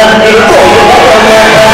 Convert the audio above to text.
的是个作用